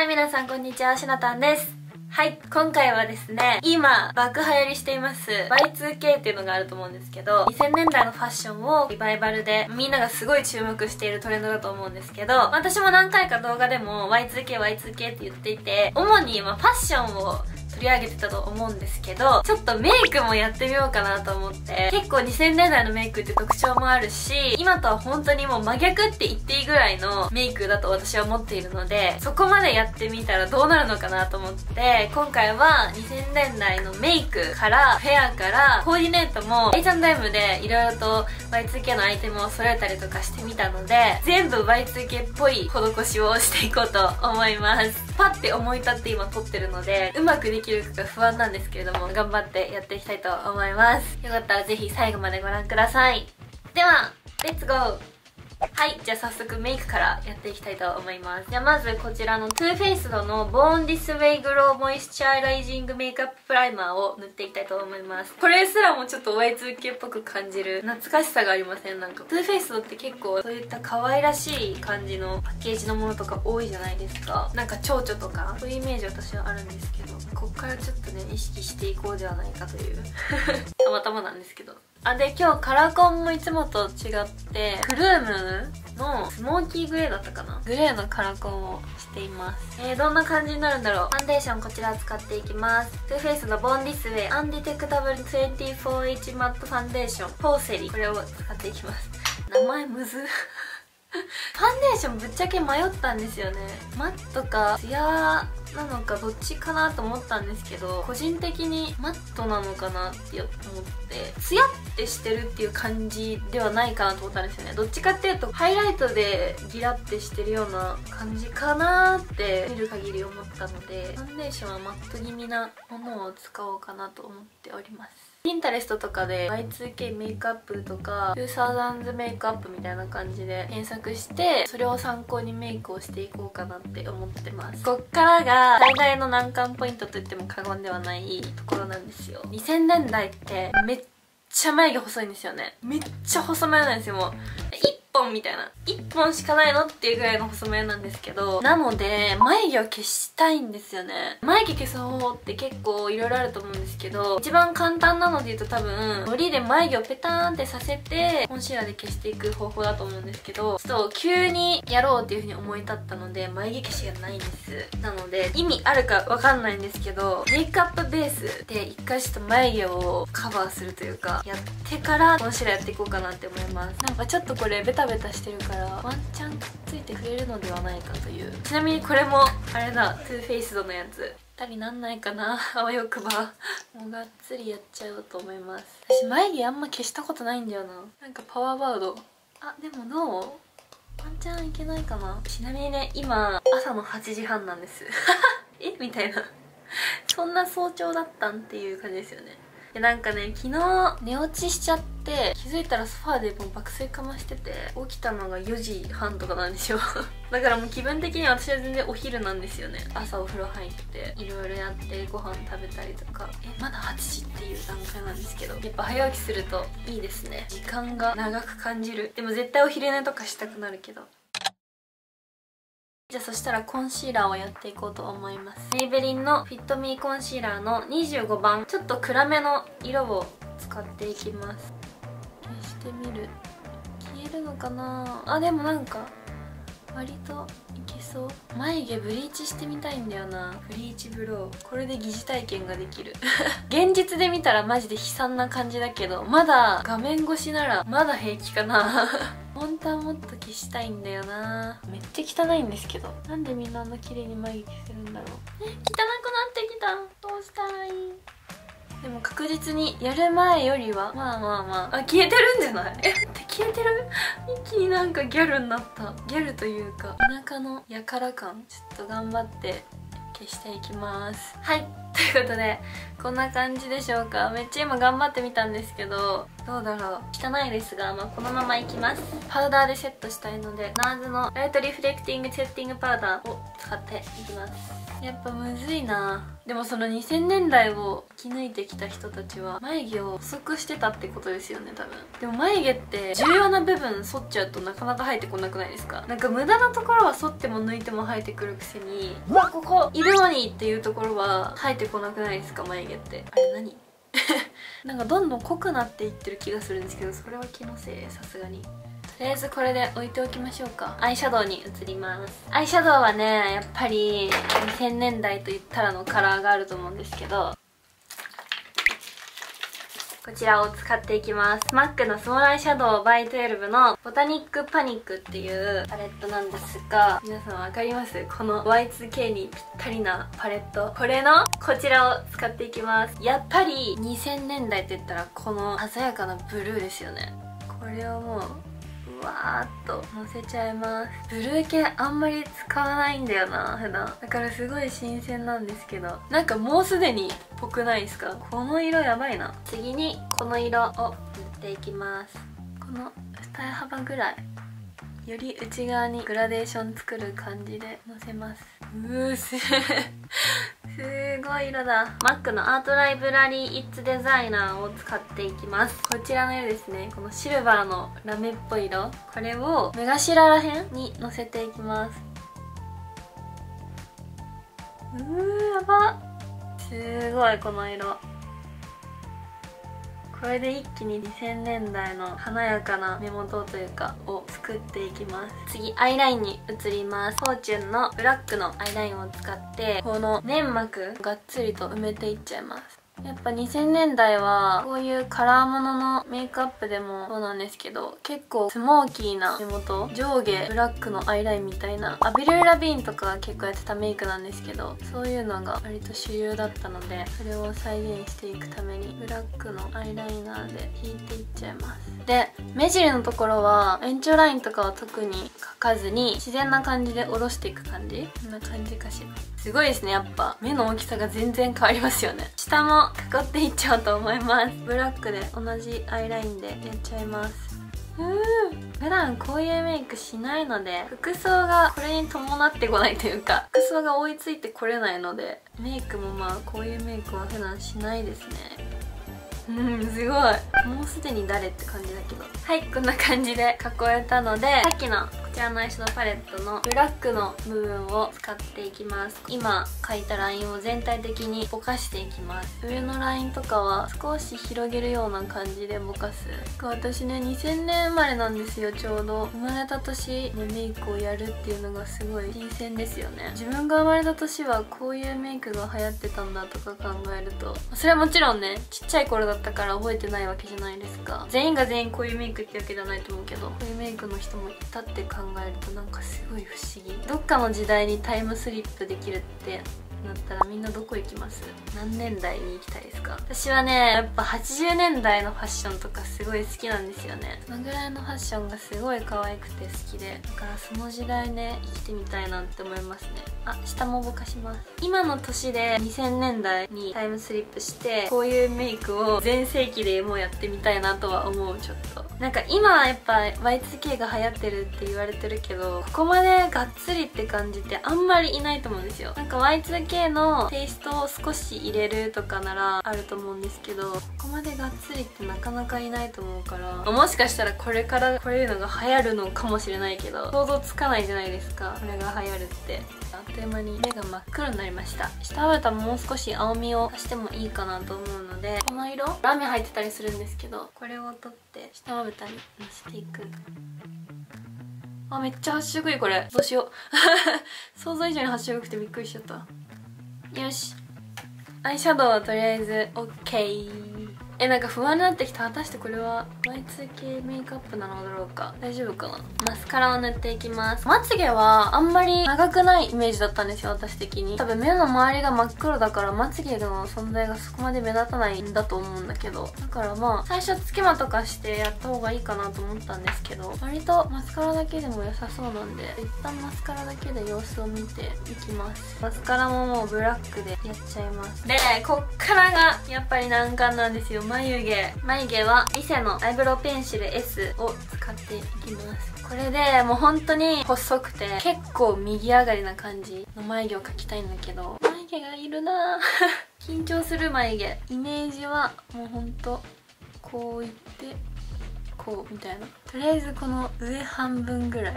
はい、皆さんこんにちは、しなたんです。はい、今回はですね、今、爆流行りしています Y2K っていうのがあると思うんですけど、2000年代のファッションをリバイバルで、みんながすごい注目しているトレンドだと思うんですけど、私も何回か動画でも Y2K、Y2K って言っていて、主に今ファッションを取り上げてたと思うんですけど、ちょっとメイクもやってみようかなと思って、結構2000年代のメイクって特徴もあるし、今とは本当にもう真逆って言っていいぐらいのメイクだと私は思っているので、そこまでやってみたらどうなるのかなと思って、今回は2000年代のメイクから、フェアから、コーディネートも H&M でいろいろと Y2K のアイテムを揃えたりとかしてみたので、全部 Y2K っぽい施しをしていこうと思います。パッて思い立って今撮ってるので、うまくできるか不安なんですけれども、頑張ってやっていきたいと思います。よかったらぜひ最後までご覧ください。では、レッツゴーはい、じゃあ早速メイクからやっていきたいと思います。じゃあまずこちらの Too Faced の Born This Way Glow Moisturizing Makeup Primer を塗っていきたいと思います。これすらもちょっと Y2K っぽく感じる懐かしさがありません？なんか Too Faced って結構そういった可愛らしい感じのパッケージのものとか多いじゃないですか。なんか蝶々とかそういうイメージ私はあるんですけど、こっからちょっとね意識していこうではないかという たまたまなんですけど。あ、で、今日カラコンもいつもと違って、クルームのスモーキーグレーだったかな？グレーのカラコンをしています。えー、どんな感じになるんだろう？ファンデーションこちら使っていきます。 Too Faced の Born This Way。 Undetectable 24H マットファンデーション。ポーセリンこれを使っていきます。名前むず。ファンデーションぶっちゃけ迷ったんですよね。マットかツヤなのかどっちかなと思ったんですけど個人的にマットなのかなって思ってツヤってしてるっていう感じではないかなと思ったんですよね。どっちかっていうとハイライトでギラってしてるような感じかなって見る限り思ったのでファンデーションはマット気味なものを使おうかなと思っております。ピンタレストとかで Y2K メイクアップとか 2000s メイクアップみたいな感じで検索してそれを参考にメイクをしていこうかなって思ってます。こっからが最大の難関ポイントと言っても過言ではないところなんですよ。2000年代ってめっちゃ眉毛細いんですよね。めっちゃ細眉なんですよもう。本みたいな。1本しかないのっていうぐらいの細眉なんですけど。なので眉毛を消したいんですよね。眉毛消す方法って結構いろいろあると思うんですけど一番簡単なので言うと多分のりで眉毛をペターンってさせてコンシーラーで消していく方法だと思うんですけどちょっと急にやろうっていうふうに思い立ったので眉毛消しがないんです。なので意味あるかわかんないんですけどメイクアップベースで一回ちょっと眉毛をカバーするというかやってからコンシーラーやっていこうかなって思います。なんかちょっとこれベタベタしてるからワンチャンくっついてくれるのではないかという。ちなみにこれもあれだ Too Faced のやつ。ぴったりなんないかな？あわよくば。もうがっつりやっちゃおうと思います。私眉毛あんま消したことないんだよな。なんかパワーバード。あでもどう？ワンチャンいけないかな？ちなみにね今朝の8時半なんです。え？みたいな。そんな早朝だったんっていう感じですよね。でなんかね昨日寝落ちしちゃって気づいたらソファーでもう爆睡かましてて起きたのが4時半とかなんですよ。だからもう気分的に私は全然お昼なんですよね。朝お風呂入っていろいろやってご飯食べたりとか。えまだ8時っていう段階なんですけどやっぱ早起きするといいですね。時間が長く感じる。でも絶対お昼寝とかしたくなるけど。じゃあそしたらコンシーラーをやっていこうと思います。メイベリンのフィットミーコンシーラーの25番ちょっと暗めの色を使っていきます。消してみる。消えるのかな？あでもなんか割とそう。眉毛ブリーチしてみたいんだよな。ブリーチブロー。これで疑似体験ができる。現実で見たらマジで悲惨な感じだけどまだ画面越しならまだ平気かな。本当はもっと消したいんだよな。めっちゃ汚いんですけど。なんでみんなあんな綺麗に眉毛消せるんだろう。え汚くなってきた。どうしたらいい？でも確実にやる前よりはまあまあまあ。あ消えてるんじゃない？え消えてる？一気になんかギャルになった。ギャルというか田舎のやから感。ちょっと頑張って消していきます。はい。ということでこんな感じでしょうか。めっちゃ今頑張ってみたんですけどどうだろう？汚いですが、まあ、このままいきます。パウダーでセットしたいのでナーズのライトリフレクティングセッティングパウダーを使っていきます。やっぱむずいな。でもその2000年代を生き抜いてきた人たちは眉毛を細くしてたってことですよね多分。でも眉毛って重要な部分剃っちゃうとなかなか生えてこなくないですか？なんか無駄なところは剃っても抜いても生えてくるくせにうわここ。いるのにっていうところは生えてこなくないですか眉毛って？あれ何？なんかどんどん濃くなっていってる気がするんですけどそれは気のせい？さすがにとりあえずこれで置いておきましょうか。アイシャドウに移ります。アイシャドウはねやっぱり2000年代と言ったらのカラーがあると思うんですけど。こちらを使っていきます。MAC のスモールアイシャドウ by12 のボタニックパニックっていうパレットなんですが皆さん分かります？この Y2K にぴったりなパレット。これのこちらを使っていきます。やっぱり2000年代って言ったらこの鮮やかなブルーですよね。これをもうわーっと。のせちゃいます。ブルー系あんまり使わないんだよな普段。だからすごい新鮮なんですけど。なんかもうすでにっぽくないですか？この色やばいな。次にこの色を塗っていきます。この二重幅ぐらい。より内側にグラデーション作る感じでのせます。うーす すごい色だ。MAC のアートライブラリーイッツデザイナーを使っていきます。こちらの色ですね。このシルバーのラメっぽい色。これを目頭らへんにのせていきます。うーやば。すごいこの色これで一気に2000年代の華やかな目元というかを作っていきます。次アイラインに移ります。フォーチュンのブラックのアイラインを使ってこの粘膜がっつりと埋めていっちゃいます。やっぱ2000年代はこういうカラーもののメイクアップでもそうなんですけど結構スモーキーな目元上下ブラックのアイラインみたいなアヴリル・ラヴィーンとかが結構やってたメイクなんですけどそういうのが割と主流だったのでそれを再現していくためにブラックのアイライナーで引いていっちゃいます。で目尻のところは延長ラインとかは特に描かずに自然な感じで下ろしていく感じ？こんな感じかしら。すごいですねやっぱ。目の大きさが全然変わりますよね。下もかっていっちゃおうと思います。ブラックで同じアイラインでやっちゃいます。うん。普段こういうメイクしないので服装がこれに伴ってこないというか服装が追いついてこれないのでメイクもまあこういうメイクは普段しないですね。うんすごい。もうすでに誰って感じだけど。はいこんな感じで囲えたのでさっきのこちらのアイシャドウパレットのブラックの部分を使っていきます。今描いたラインを全体的にぼかしていきます。上のラインとかは少し広げるような感じでぼかす。私ね2000年生まれなんですよ。ちょうど生まれた年のメイクをやるっていうのがすごい新鮮ですよね。自分が生まれた年はこういうメイクが流行ってたんだとか考えるとそれはもちろんねちっちゃい頃だったから覚えてないわけじゃないですか。全員が全員こういうメイクってわけじゃないと思うけどこういうメイクの人もいたって考考えるとなんかすごい不思議。どっかの時代にタイムスリップできるってなったらみんなどこ行きます？何年代に行きたいですか？私はねやっぱ80年代のファッションとかすごい好きなんですよね。そのぐらいのファッションがすごい可愛くて好きでだからその時代ね生きてみたいなって思いますね。あ下もぼかします。今の年で2000年代にタイムスリップしてこういうメイクを全盛期でもうやってみたいなとは思うちょっと。なんか今はやっぱ Y2K が流行ってるって言われてるけどここまでがっつりって感じってあんまりいないと思うんですよ。なんか Y2K 系のテイストを少し入れるとかならあると思うんですけどここまでがっつりってなかなかいないと思うからもしかしたらこれからこういうのが流行るのかもしれないけど想像つかないじゃないですか。これが流行るって。あっという間に目が真っ黒になりました。下まぶたもう少し青みを足してもいいかなと思うのでこの色ラメ入ってたりするんですけどこれを取って下まぶたにのせていく。あめっちゃ発色いいこれ。どうしよう。想像以上に発色くてびっくりしちゃった。よし。アイシャドウはとりあえず OK えなんか不安になってきた。果たしてこれは Y2K メイクアップなのだろうか。大丈夫かな。マスカラを塗っていきます。まつげはあんまり長くないイメージだったんですよ私的に。多分目の周りが真っ黒だからまつげの存在がそこまで目立たないんだと思うんだけど。だからまあ最初つけまとかしてやった方がいいかなと思ったんですけど割とマスカラだけでも良さそうなんで一旦マスカラだけで様子を見ていきます。マスカラももうブラックでやっちゃいます。でこっからがやっぱり難関なんですよ。眉毛。眉毛はリセのアイブロウペンシル S を使っていきます。これでもう本当に細くて結構右上がりな感じの眉毛を描きたいんだけど眉毛がいるな 緊張する眉毛。イメージはもうほんとこういってこうみたいな。とりあえずこの上半分ぐらい。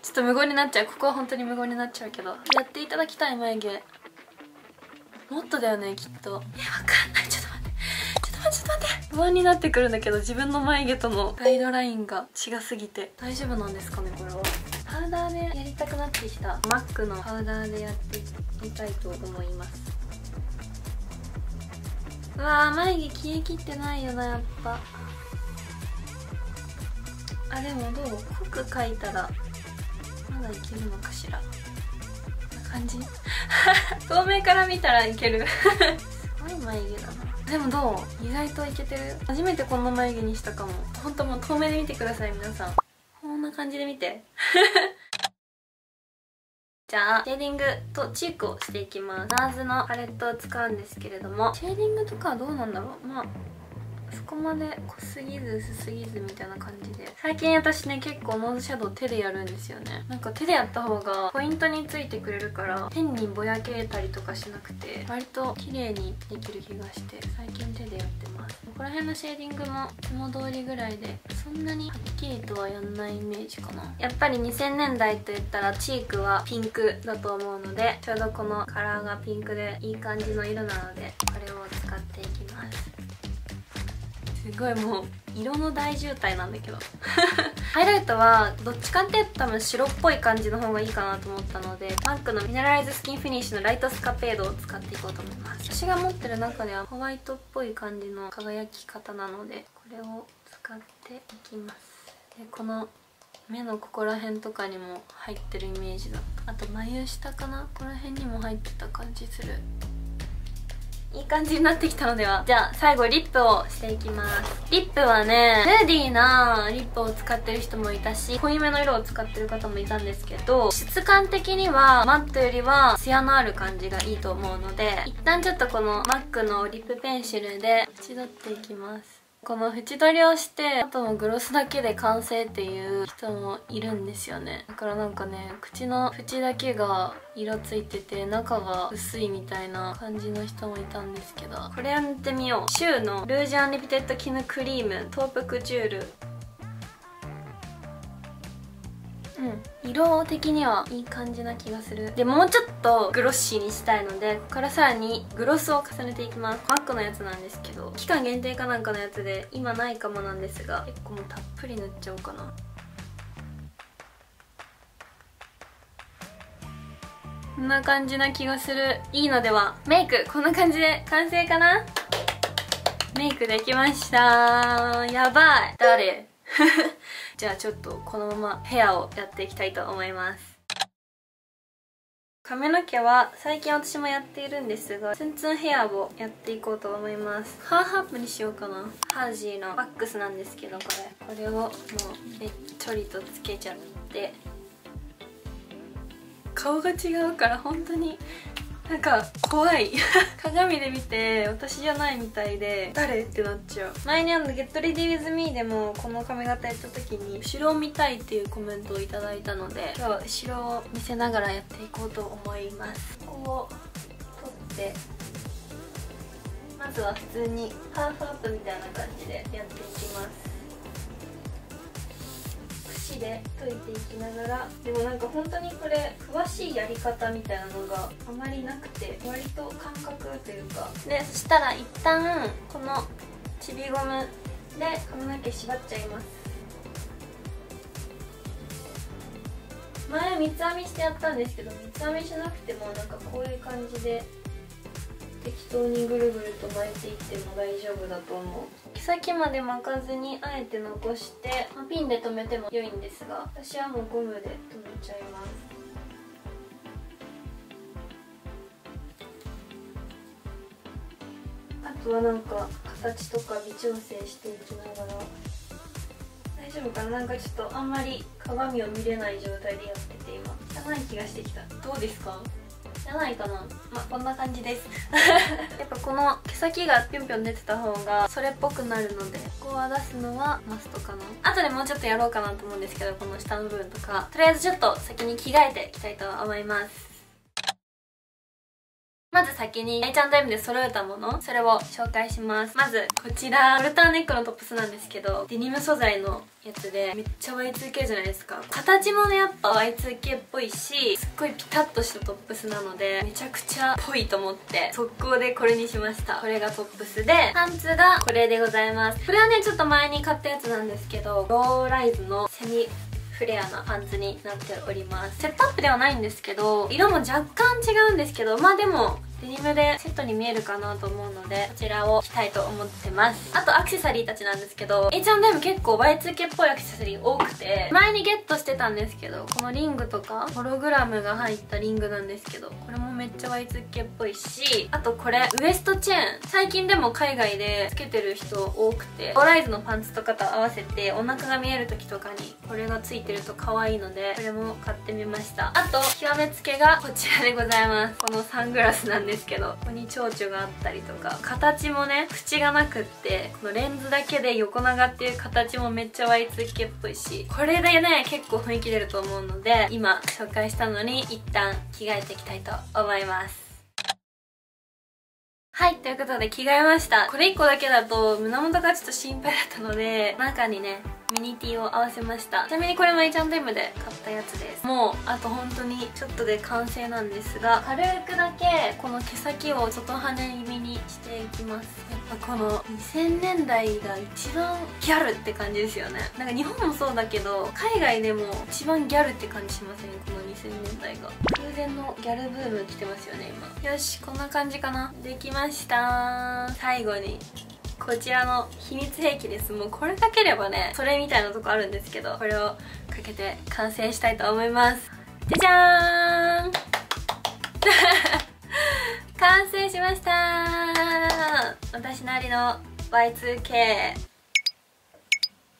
ちょっと無言になっちゃう。ここは本当に無言になっちゃうけど。やっていただきたい眉毛。もっとだよねきっと。えわかんない。ちょっと待って。ちょっと待ってちょっと待って。不安になってくるんだけど自分の眉毛とのガイドラインが違すぎて。大丈夫なんですかねこれは。パウダーでやりたくなってきた。マックのパウダーでやってみたいと思います。うわー眉毛消えきってないよなやっぱ。あでもどう？濃く描いたらまだいけるのかしら感じ。透明から見たらいける。すごい眉毛だな。でもどう？意外といけてる。初めてこんな眉毛にしたかも。本当もう透明で見てください皆さん。こんな感じで見て。じゃあシェーディングとチークをしていきます。 NARS のパレットを使うんですけれども。シェーディングとかはどうなんだろう？まあそこまで濃すぎず薄すぎずみたいな感じで。最近私ね結構ノーズシャドウ手でやるんですよね。なんか手でやった方がポイントについてくれるから変にぼやけたりとかしなくて割と綺麗にできる気がして最近手でやってます。ここら辺のシェーディングもいつも通りぐらいでそんなにはっきりとはやんないイメージかな。やっぱり2000年代といったらチークはピンクだと思うのでちょうどこのカラーがピンクでいい感じの色なのでこれを使すごいもう色の大渋滞なんだけど。ハイライトはどっちかって多分白っぽい感じの方がいいかなと思ったので MAC の Mineralize Skinfinish の Lightscapade を使っていこうと思います。私が持ってる中ではホワイトっぽい感じの輝き方なのでこれを使っていきます。でこの目のここら辺とかにも入ってるイメージだ。あと眉下かな？ここら辺にも入ってた感じする。いい感じになってきたのでは。じゃあ最後リップをしていきます。リップはねヌーディーなリップを使ってる人もいたし濃いめの色を使ってる方もいたんですけど質感的にはマットよりはツヤのある感じがいいと思うので一旦ちょっとこのマックのリップペンシルで縁取っていきます。この縁取りをしてあとのグロスだけで完成っていう人もいるんですよね。だからなんかね口の縁だけが色ついてて中が薄いみたいな感じの人もいたんですけどこれを塗ってみよう。シューの Rouge Unlimited 絹 Cream Taupe Couture。うん。色的にはいい感じな気がする。でもうちょっとグロッシーにしたいのでここからさらにグロスを重ねていきます。 MAC のやつなんですけど期間限定かなんかのやつで今ないかもなんですが結構もうたっぷり塗っちゃおうかな。こんな感じな気がする。いいのではメイクこんな感じで完成かな？メイクできました。やばい。誰？じゃあちょっとこのままヘアをやっていきたいと思います。髪の毛は最近私もやっているんですがツンツンヘアをやっていこうと思います。ハーハープにしようかな。ハージーのワックスなんですけどこれこれをもうべっちょりとつけちゃって。顔が違うから本当になんか怖い。鏡で見て私じゃないみたいで誰？ってなっちゃう。前にあの「Get Ready With Me」でもこの髪型やった時に後ろを見たいっていうコメントをいただいたので今日は後ろを見せながらやっていこうと思います。ここを取ってまずは普通にハーフアップみたいな感じでやっていきます櫛で解いていきながらでもなんか本当にこれ詳しいやり方みたいなのがあまりなくて割と感覚というかでそしたら一旦このちびゴムで髪の毛縛っちゃいます。前三つ編みしてやったんですけど三つ編みしなくてもなんかこういう感じで適当にぐるぐると巻いていっても大丈夫だと思う。毛先まで巻かずにあえて残して、まあ、ピンで留めても良いんですが私はもうゴムで留めちゃいます。あとはなんか形とか微調整していきながら。大丈夫かな？なんかちょっとあんまり鏡を見れない状態でやってて今。汚い気がしてきた。どうですか？じゃないかな。まあこんな感じです。やっぱこの毛先がぴょんぴょん出てた方がそれっぽくなるのでここは出すのはマストかな。あとでもうちょっとやろうかなと思うんですけどこの下の部分とか。とりあえずちょっと先に着替えていきたいと思います。まず先に H&M で揃えたものそれを紹介します。まずこちらホルターネックのトップスなんですけどデニム素材のやつでめっちゃ Y2K じゃないですか。形もねやっぱ Y2K っぽいしすっごいピタッとしたトップスなのでめちゃくちゃぽいと思って速攻でこれにしました。これがトップスでパンツがこれでございます。これはねちょっと前に買ったやつなんですけどローライズのセミフレアなパンツになっております。セットアップではないんですけど色も若干違うんですけどまあでもデニムでセットに見えるかなと思うのでこちらを着たいと思ってます。あとアクセサリーたちなんですけど H&M 結構 Y2K っぽいアクセサリー多くて前にゲットしてたんですけどこのリングとかホログラムが入ったリングなんですけどこれもめっちゃ Y2K っぽいしあとこれウエストチェーン。最近でも海外でつけてる人多くてオーライズのパンツとかと合わせてお腹が見える時とかにこれがついてると可愛いのでこれも買ってみました。あと極めつけがこちらでございます。このサングラスなんですけどここに蝶々があったりとか形もね口がなくってこのレンズだけで横長っていう形もめっちゃ Y2K っぽいしこれでね結構雰囲気出ると思うので今紹介したのに一旦着替えていきたいと思いますはい、ということで着替えました。これ1個だけだと胸元がちょっと心配だったので、中にね、ミニティを合わせました。ちなみにこれも H&M で買ったやつです。もうあと本当にちょっとで完成なんですが軽くだけこの毛先を外羽気味にしていきます。やっぱこの2000年代が一番ギャルって感じですよね。なんか日本もそうだけど海外でも一番ギャルって感じしません？この2000年代が。空前のギャルブーム来てますよね今。よしこんな感じかな。できました最後に。こちらの秘密兵器です。もうこれかければねそれみたいなとこあるんですけどこれをかけて完成したいと思います。じゃじゃーん！完成しました私なりの Y2K っ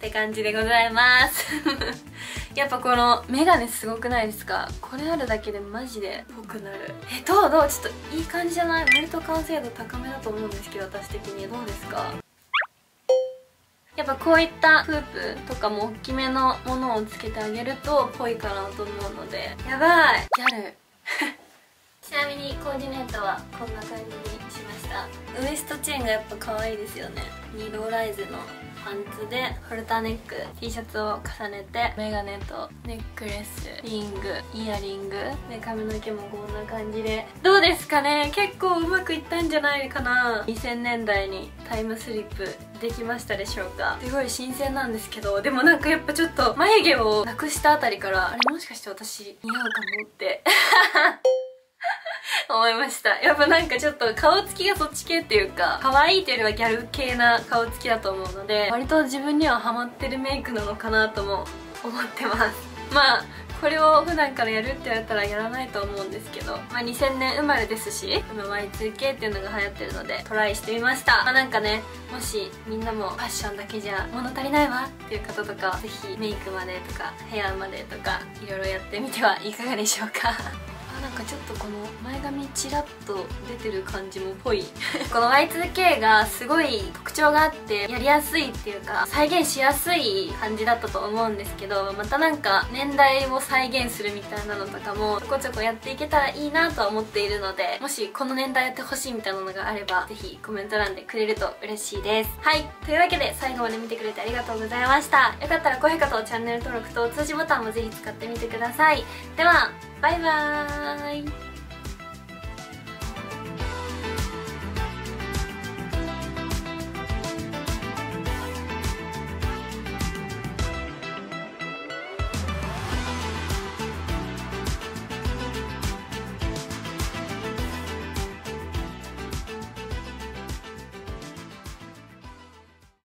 て感じでございます。やっぱこのメガネすごくないですか？これあるだけでマジで。ぽくなる。えどう？どう？ちょっといい感じじゃない？割と完成度高めだと思うんですけど私的に。どうですか？やっぱこういったフープとかも大きめのものをつけてあげるとぽいかなと思うので。やばい。ギャル ちなみにコーディネートはこんな感じにしました？ウエストチェーンがやっぱ可愛いですよね。ニローライズのパンツでホルターネック T シャツを重ねてメガネとネックレスリングイヤリング。で髪の毛もこんな感じで。どうですかね？結構うまくいったんじゃないかな。2000年代にタイムスリップできましたでしょうか？すごい新鮮なんですけど。でもなんかやっぱちょっと眉毛をなくしたあたりからあれもしかして私似合うかもって。思いました。やっぱなんかちょっと顔つきがそっち系っていうか可愛いというよりはギャル系な顔つきだと思うので割と自分にはハマってるメイクなのかなとも思ってます。まあこれを普段からやるって言われたらやらないと思うんですけど、まあ、2000年生まれですし今 Y2K っていうのが流行ってるのでトライしてみました、まあ、なんかねもしみんなもファッションだけじゃ物足りないわっていう方とかぜひメイクまでとかヘアまでとかいろいろやってみてはいかがでしょうか。なんかちょっとこの前髪ちらっと出てる感じもぽい。この Y2K がすごい特徴があってやりやすいっていうか再現しやすい感じだったと思うんですけどまたなんか年代を再現するみたいなのとかもちょこちょこやっていけたらいいなとは思っているのでもしこの年代やってほしいみたいなのがあればぜひコメント欄でくれると嬉しいです。はい。というわけで最後まで見てくれてありがとうございました。よかったら高評価とチャンネル登録と通知ボタンもぜひ使ってみてください。ではバイバーイ。